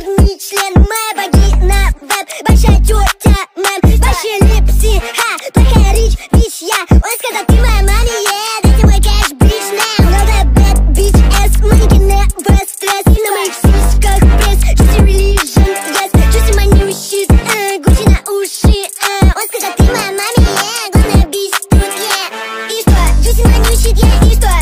Жирный член моя богина веб. Большая тетя мэм большие липси, ха. Плохая речь, вещь я. Он сказал, ты моя маме, yeah Дайте мой кэш, брич, now Новая бэт, бич, эс Маленький невер, стресс. На моих сиськах пресс Just a religion, yes. Just a new э Гуччи на уши, э. Он сказал, ты моя маме, yeah Главное, бич, тут, yeah И что? Чувствую a new shit, yeah И что?